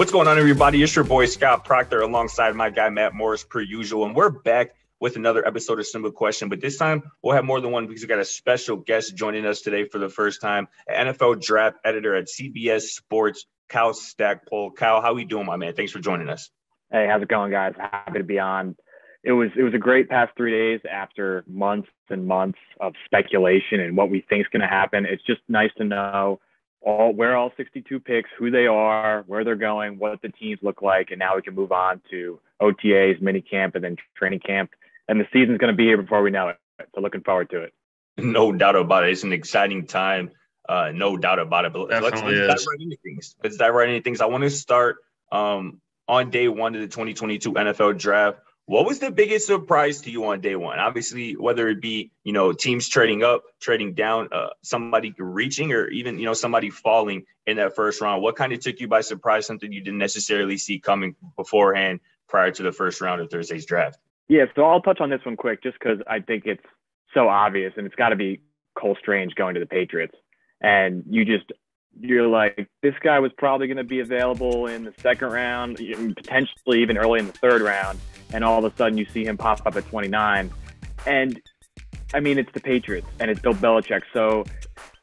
What's going on, everybody? It's your boy Scott Proctor alongside my guy Matt Morris, per usual, and we're back with another episode of Simple Question. But this time we'll have more than one because we got a special guest joining us today for the first time, NFL draft editor at CBS Sports, Kyle Stackpole. Kyle, how we doing, my man? Thanks for joining us. Hey, how's it going, guys? Happy to be on. It was it was a great past three days after months and months of speculation and what we think is going to happen. It's just nice to know all where all 62 picks, who they are, where they're going, what the teams look like, and now we can move on to OTAs, mini camp, and then training camp. And the season's going to be here before we know it. So looking forward to it. No doubt about it. It's an exciting time. Uh, no doubt about it. But let's, let's dive right into things. Let's dive right into things. I want to start um, on day one of the 2022 NFL draft. What was the biggest surprise to you on day one? Obviously, whether it be you know teams trading up, trading down, uh, somebody reaching, or even you know somebody falling in that first round. What kind of took you by surprise? Something you didn't necessarily see coming beforehand prior to the first round of Thursday's draft. Yeah, so I'll touch on this one quick, just because I think it's so obvious, and it's got to be Cole Strange going to the Patriots, and you just you're like, this guy was probably going to be available in the second round, potentially even early in the third round. And all of a sudden you see him pop up at 29. And I mean, it's the Patriots and it's Bill Belichick. So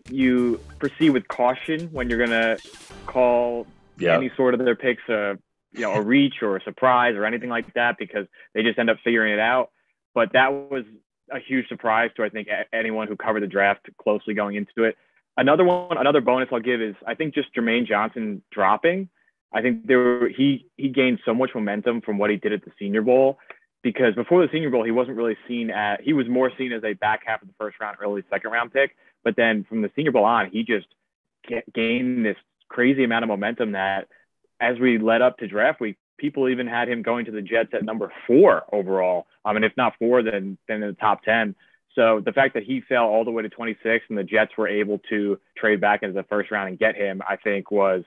you proceed with caution when you're going to call yeah. any sort of their picks a, you know, a reach or a surprise or anything like that because they just end up figuring it out. But that was a huge surprise to, I think, anyone who covered the draft closely going into it. Another one, another bonus I'll give is I think just Jermaine Johnson dropping. I think there were, he he gained so much momentum from what he did at the Senior Bowl because before the Senior Bowl he wasn't really seen at he was more seen as a back half of the first round, early second round pick. But then from the Senior Bowl on, he just gained this crazy amount of momentum that as we led up to draft week, people even had him going to the Jets at number four overall. I mean, if not four, then then in the top ten. So the fact that he fell all the way to 26 and the Jets were able to trade back into the first round and get him, I think was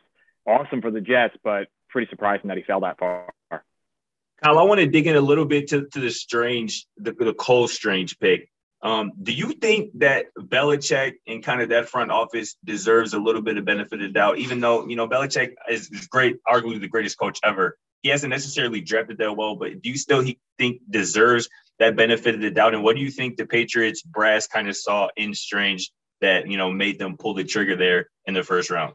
awesome for the Jets, but pretty surprising that he fell that far. Kyle, I want to dig in a little bit to, to the strange, the, the Cole Strange pick. Um, do you think that Belichick and kind of that front office deserves a little bit of benefit of doubt, even though, you know, Belichick is, is great, arguably the greatest coach ever. He hasn't necessarily drafted that well, but do you still he think deserves that benefited the doubt? And what do you think the Patriots brass kind of saw in Strange that you know made them pull the trigger there in the first round?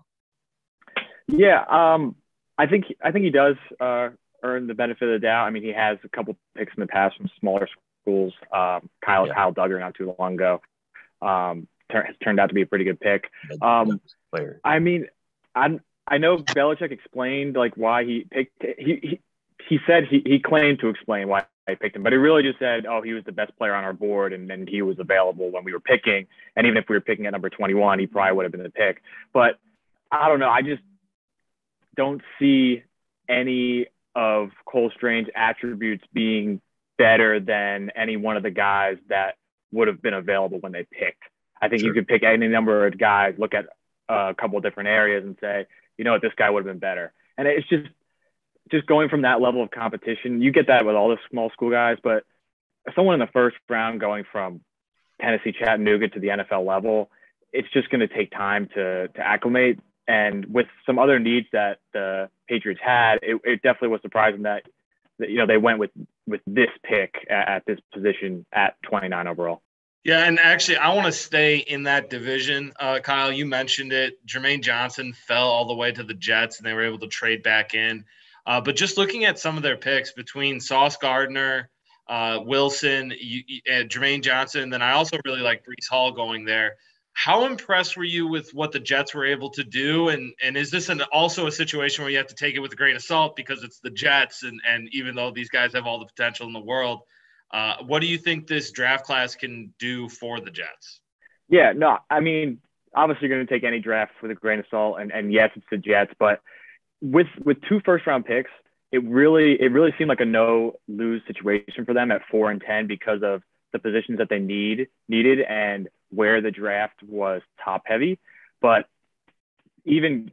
Yeah, um, I think I think he does uh, earn the benefit of the doubt. I mean, he has a couple picks in the past from smaller schools. Um, Kyle yeah. Kyle Dugger not too long ago um, has turned out to be a pretty good pick. Um, I mean, I I know Belichick explained like why he picked he he, he said he, he claimed to explain why I picked him. But he really just said, oh, he was the best player on our board and, then he was available when we were picking. And even if we were picking at number 21, he probably would have been the pick. But I don't know. I just don't see any of Cole Strange's attributes being better than any one of the guys that would have been available when they picked. I think sure. you could pick any number of guys, look at uh, a couple of different areas and say, you know what, this guy would have been better. And it's just just going from that level of competition, you get that with all the small school guys, but someone in the first round going from Tennessee Chattanooga to the NFL level, it's just going to take time to to acclimate. And with some other needs that the Patriots had, it, it definitely was surprising that, that you know they went with with this pick at, at this position at 29 overall. Yeah, and actually, I want to stay in that division. Uh, Kyle, you mentioned it. Jermaine Johnson fell all the way to the Jets, and they were able to trade back in. Uh, but just looking at some of their picks between Sauce Gardner, uh, Wilson, you, and Jermaine Johnson, and then I also really like Breece Hall going there. How impressed were you with what the Jets were able to do? And and is this an, also a situation where you have to take it with a grain of salt because it's the Jets, and and even though these guys have all the potential in the world, uh, what do you think this draft class can do for the Jets? Yeah, no, I mean, obviously you're going to take any draft with a grain of salt, and and yes, it's the Jets, but – with with two first round picks, it really it really seemed like a no lose situation for them at four and ten because of the positions that they need needed and where the draft was top heavy. But even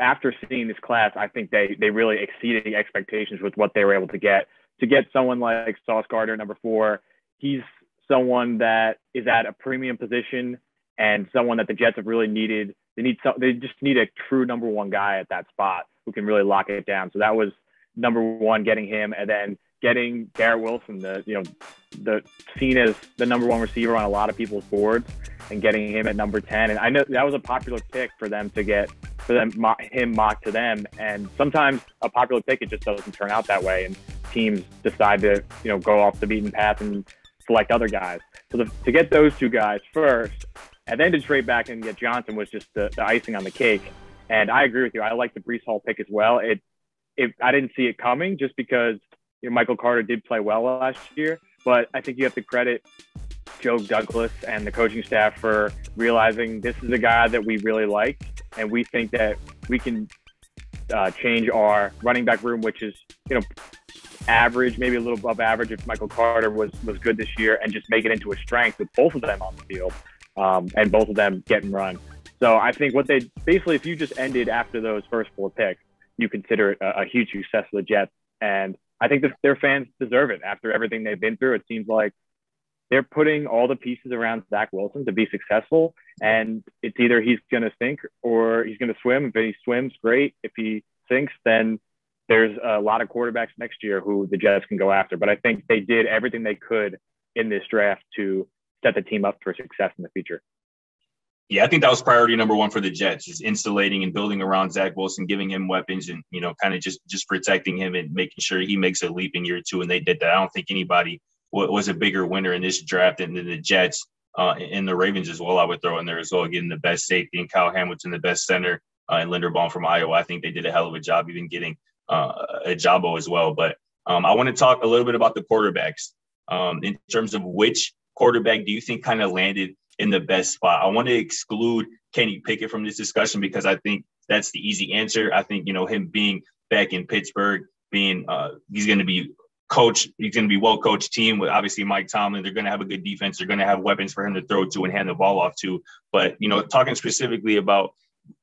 after seeing this class, I think they they really exceeded expectations with what they were able to get. To get someone like Sauce Gardner, number four, he's someone that is at a premium position and someone that the Jets have really needed. They need some, they just need a true number one guy at that spot who can really lock it down. So that was number one, getting him, and then getting Garrett Wilson, the you know, the seen as the number one receiver on a lot of people's boards, and getting him at number ten. And I know that was a popular pick for them to get for them him mocked to them. And sometimes a popular pick it just doesn't turn out that way, and teams decide to you know go off the beaten path and select other guys. So the, to get those two guys first, and then to trade back and get Johnson was just the, the icing on the cake. And I agree with you. I like the Breece Hall pick as well. It, it I didn't see it coming just because you know, Michael Carter did play well last year, but I think you have to credit Joe Douglas and the coaching staff for realizing this is a guy that we really like, and we think that we can uh, change our running back room, which is you know average, maybe a little above average if Michael Carter was was good this year, and just make it into a strength with both of them on the field, um, and both of them getting run. So I think what they basically, if you just ended after those first four picks, you consider it a, a huge success for the Jets, and I think that their fans deserve it after everything they've been through. It seems like they're putting all the pieces around Zach Wilson to be successful, and it's either he's going to sink or he's going to swim. If he swims, great. If he sinks, then there's a lot of quarterbacks next year who the Jets can go after. But I think they did everything they could in this draft to set the team up for success in the future. Yeah, I think that was priority number one for the Jets, is insulating and building around Zach Wilson, giving him weapons and, you know, kind of just just protecting him and making sure he makes a leap in year two. And they did that. I don't think anybody was a bigger winner in this draft than the Jets uh, and the Ravens as well. I would throw in there as well, getting the best safety and Kyle Hamilton, the best center, uh, and Linderbaum from Iowa. I think they did a hell of a job even getting uh, Ojabo as well. But um, I want to talk a little bit about the quarterbacks um, in terms of which quarterback do you think kind of landed in the best spot? I want to exclude Kenny Pickett from this discussion because I think that's the easy answer. I think you know him being back in Pittsburgh, being uh, he's going to be coach. He's going to be well coached team with obviously Mike Tomlin. They're going to have a good defense. They're going to have weapons for him to throw to and hand the ball off to. But you know, talking specifically about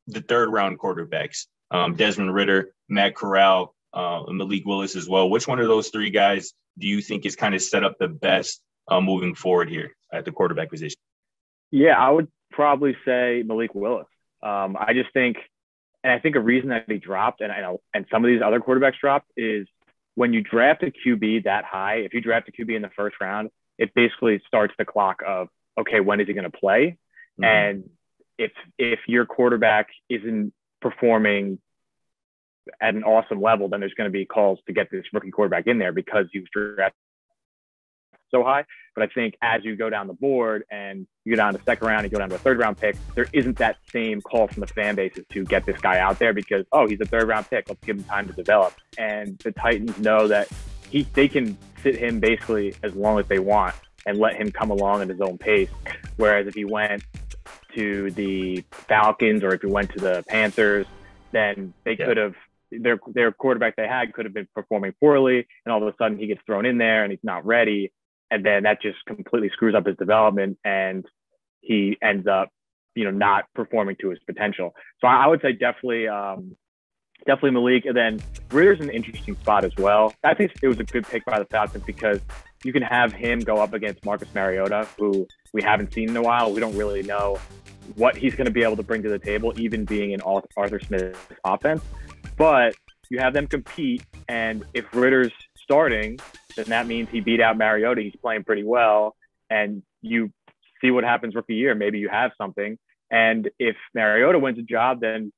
the third round quarterbacks, um, Desmond Ridder, Matt Corral, uh, Malik Willis as well. Which one of those three guys do you think is kind of set up the best uh, moving forward here at the quarterback position? Yeah, I would probably say Malik Willis. Um, I just think, and I think a reason that he dropped, and and, and some of these other quarterbacks dropped, is when you draft a QB that high. If you draft a QB in the first round, it basically starts the clock of okay, when is he going to play? Mm-hmm. And if if your quarterback isn't performing at an awesome level, then there's going to be calls to get this rookie quarterback in there because you've drafted so high. But I think as you go down the board and you go down to second round, you go down to a third round pick, there isn't that same call from the fan bases to get this guy out there because, oh, he's a third round pick. Let's give him time to develop. And the Titans know that he they can sit him basically as long as they want and let him come along at his own pace. Whereas if he went to the Falcons or if he went to the Panthers, then they yeah. could have their their quarterback they had could have been performing poorly, and all of a sudden he gets thrown in there and he's not ready, and then that just completely screws up his development, and he ends up, you know, not performing to his potential. So I, would say definitely, um, definitely Malik, and then Ridder's an interesting spot as well. I think it was a good pick by the Falcons because you can have him go up against Marcus Mariota, who we haven't seen in a while. We don't really know what he's going to be able to bring to the table, even being in Arthur Smith's offense. But you have them compete, and if Ridder's starting, then that means he beat out Mariota. He's playing pretty well, and you see what happens rookie year. Maybe you have something, and if Mariota wins a job, then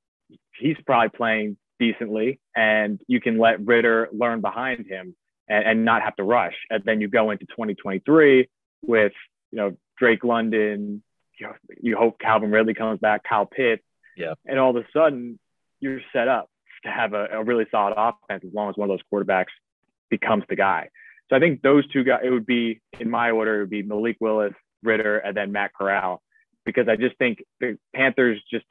he's probably playing decently, and you can let Ridder learn behind him and, and not have to rush. And then you go into 2023 with you know Drake London. You, know, you hope Calvin Ridley comes back, Kyle Pitts, yeah, and all of a sudden you're set up to have a, a really solid offense as long as one of those quarterbacks becomes the guy. So I think those two guys, it would be in my order, it would be Malik Willis, Ridder, and then Matt Corral, because I just think the Panthers just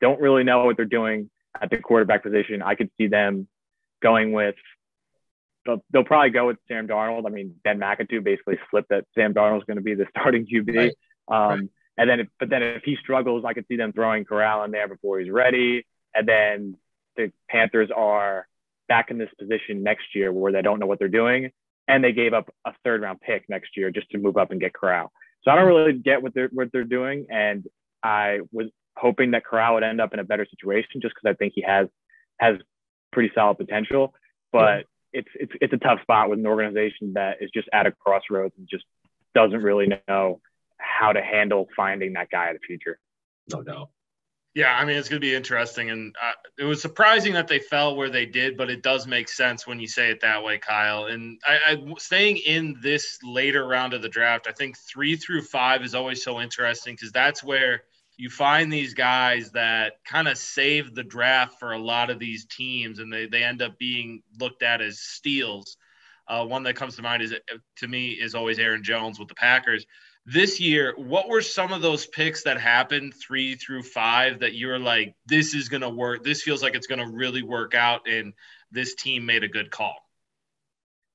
don't really know what they're doing at the quarterback position. I could see them going with, they'll, they'll probably go with Sam Darnold. I mean, Ben McAdoo basically flipped that Sam Darnold's going to be the starting QB. Right. Um, right. And then, if, but then if he struggles, I could see them throwing Corral in there before he's ready. And then the Panthers are back in this position next year where they don't know what they're doing, and they gave up a third round pick next year just to move up and get Corral. So I don't mm-hmm. really get what they're what they're doing, and I was hoping that Corral would end up in a better situation just because I think he has has pretty solid potential, but it's it's it's a tough spot with an organization that is just at a crossroads and just doesn't really know how to handle finding that guy in the future. No doubt. Yeah, I mean it's going to be interesting, and uh, it was surprising that they fell where they did, but it does make sense when you say it that way, Kyle. And I, I staying in this later round of the draft, I think three through five is always so interesting because that's where you find these guys that kind of save the draft for a lot of these teams, and they, they end up being looked at as steals. Uh, one that comes to mind is to me is always Aaron Jones with the Packers. This year, what were some of those picks that happened three through five that you were like, this is going to work? This feels like it's going to really work out, and this team made a good call.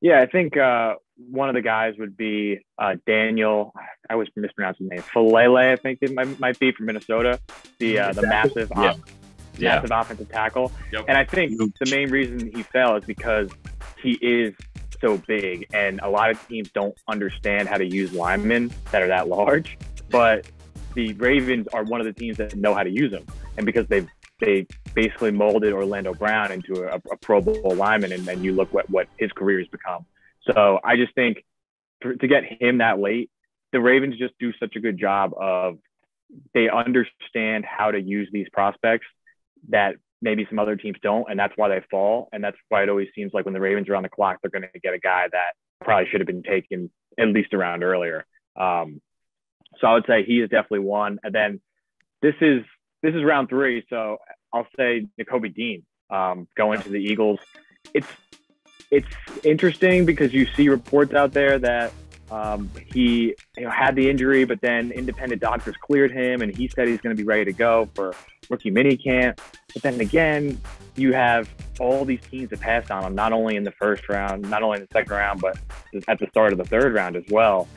Yeah, I think uh, one of the guys would be uh, Daniel. I always mispronounce his name. Faalele, I think it might, might be from Minnesota. The uh, the massive, yeah. Op- yeah. massive offensive tackle. Yep. And I think the main reason he fell is because he is so big, and a lot of teams don't understand how to use linemen that are that large. But the Ravens are one of the teams that know how to use them, and because they've they basically molded Orlando Brown into a, a Pro Bowl lineman, and then you look what what his career has become. So I just think to, to get him that late, the Ravens just do such a good job of they understand how to use these prospects that maybe some other teams don't, and that's why they fall. And that's why it always seems like when the Ravens are on the clock, they're going to get a guy that probably should have been taken at least around earlier. Um, so I would say he is definitely one. And then this is this is round three, so I'll say Nakobe Dean um, going to the Eagles. It's it's interesting because you see reports out there that um, he you know, had the injury, but then independent doctors cleared him, and he said he's going to be ready to go for rookie mini camp. But then again, you have all these teams that passed on him, not only in the first round, not only in the second round, but at the start of the third round as well.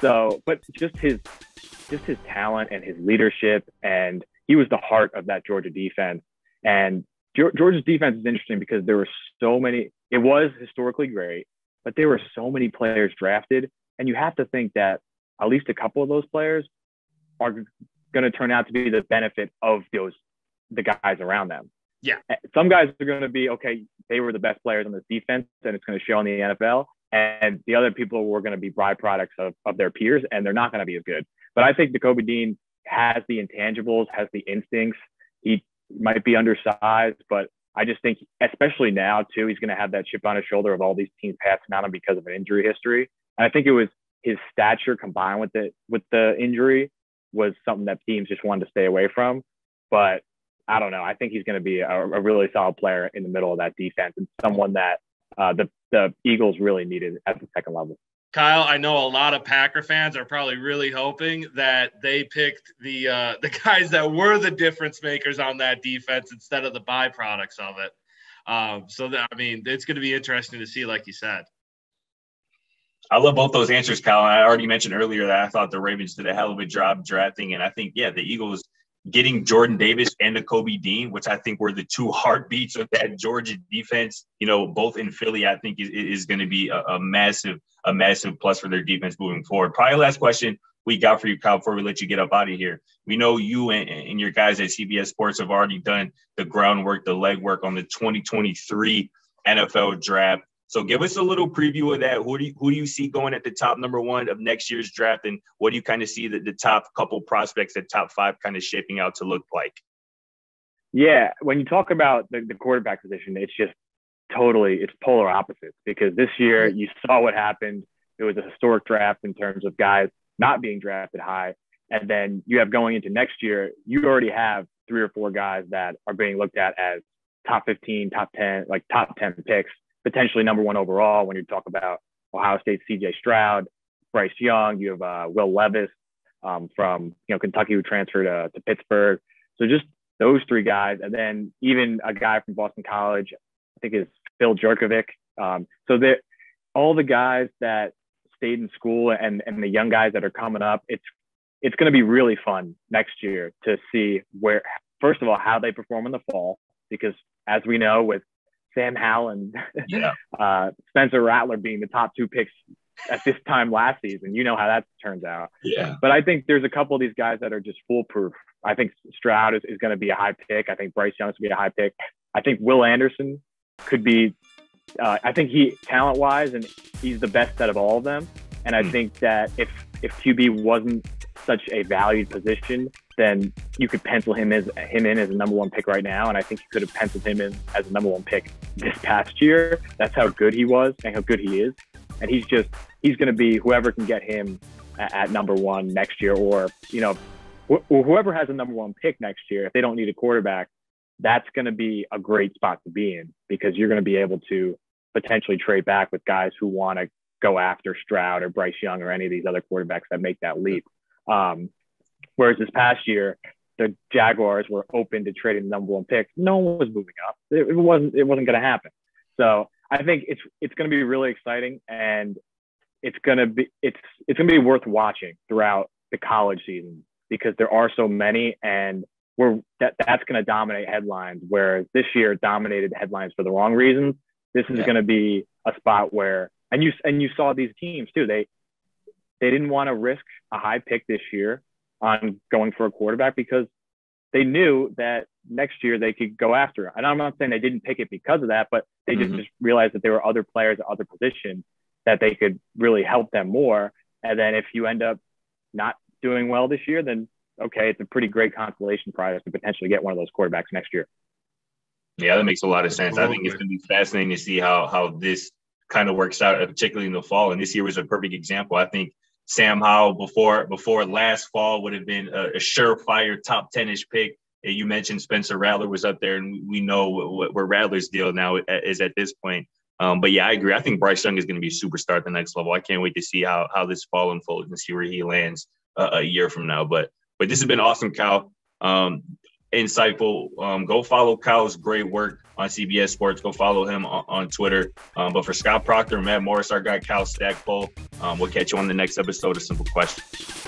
So, but just his just his talent and his leadership, and he was the heart of that Georgia defense. And Georgia's defense is interesting because there were so many. It was historically great, but there were so many players drafted, and you have to think that at least a couple of those players are going to turn out to be the benefit of those the guys around them. Yeah, eh, some guys are going to be okay. They were the best players on the defense, and it's going to show in the NFL. And the other people were going to be byproducts of, of their peers, and they're not going to be as good. But I think Nakobe Dean has the intangibles, has the instincts. He might be undersized, but I just think, especially now too, he's going to have that chip on his shoulder of all these teams passing on him because of an injury history. And I think it was his stature combined with the with the injury was something that teams just wanted to stay away from. But I don't know. I think he's going to be a, a really solid player in the middle of that defense and someone that uh, the the Eagles really needed at the second level. Kyle, I know a lot of Packer fans are probably really hoping that they picked the uh, the guys that were the difference makers on that defense instead of the byproducts of it. Um, so that I mean, it's going to be interesting to see, like you said. I love both those answers, Kyle. I already mentioned earlier that I thought the Ravens did a hell of a job drafting, and I think yeah, the Eagles getting Jordan Davis and Nakobe Dean, which I think were the two heartbeats of that Georgia defense, you know, both in Philly, I think is, is going to be a, a, massive, a massive plus for their defense moving forward. Probably last question we got for you, Kyle, before we let you get up out of here. We know you and, and your guys at CBS Sports have already done the groundwork, the legwork on the 2023 NFL draft. So give us a little preview of that. Who do you, who do you see going at the top number one of next year's draft, and what do you kind of see the, the top couple prospects at top five kind of shaping out to look like? Yeah, when you talk about the, the quarterback position, it's just totally it's polar opposites because this year mm-hmm. you saw what happened. It was a historic draft in terms of guys not being drafted high, and then you have going into next year, you already have three or four guys that are being looked at as top 15, top 10, like top 10 picks potentially number one overall when you talk about Ohio State's C.J. Stroud, Bryce Young. You have uh, Will Levis um, from you know Kentucky who transferred uh, to Pittsburgh. So just those three guys, and then even a guy from Boston College, I think is Phil Jurkovec. Um, so that all the guys that stayed in school and and the young guys that are coming up, it's it's going to be really fun next year to see where first of all how they perform in the fall because as we know with Sam Howell and yeah. uh, Spencer Rattler being the top two picks at this time last season. You know how that turns out. Yeah. But I think there's a couple of these guys that are just foolproof. I think Stroud is, is going to be a high pick. I think Bryce Young's going to be a high pick. I think Will Anderson could be. Uh, I think he talent wise, and he's the best out of all of them. And I mm. think that if if QB wasn't such a valued position, then you could pencil him as him in as a number one pick right now. And I think you could have penciled him in as a number one pick this past year. That's how good he was and how good he is. And he's just he's going to be whoever can get him at, at, number one next year, or you know, wh- whoever has a number one pick next year. If they don't need a quarterback, that's going to be a great spot to be in because you're going to be able to potentially trade back with guys who want to go after Stroud or Bryce Young or any of these other quarterbacks that make that leap. Um, whereas this past year, the Jaguars were open to trading the number one pick. No one was moving up. It, it wasn't. It wasn't going to happen. So I think it's it's going to be really exciting, and it's going to be it's it's going to be worth watching throughout the college season because there are so many, and we're that that's going to dominate headlines. Whereas this year dominated headlines for the wrong reasons. This is yeah. going to be a spot where and you and you saw these teams too. They they didn't want to risk a high pick this year on going for a quarterback because they knew that next year they could go after it. And I'm not saying they didn't pick it because of that, but they mm-hmm. just, just realized that there were other players at other positions that they could really help them more. And then if you end up not doing well this year, then okay, it's a pretty great consolation prize to potentially get one of those quarterbacks next year. Yeah, that makes a lot of sense. I think it's going to be fascinating to see how how this kind of works out, particularly in the fall. And this year was a perfect example. I think Sam Howell before before last fall would have been a, a surefire top 10ish pick. And you mentioned Spencer Rattler was up there, and we know what, where Rattler's deal now is at this point. Um, but yeah, I agree. I think Bryce Young is going to be a superstar at the next level. I can't wait to see how how this fall unfolds and see where he lands uh, a year from now. But but this has been awesome, Cal. Um, insightful. Um, go follow Kyle's great work on CBS Sports. Go follow him on, on Twitter. Um, but for Scott Proctor, Matt Morris, our guy Cal Stackpole, um, we'll catch you on the next episode of Simple Questions.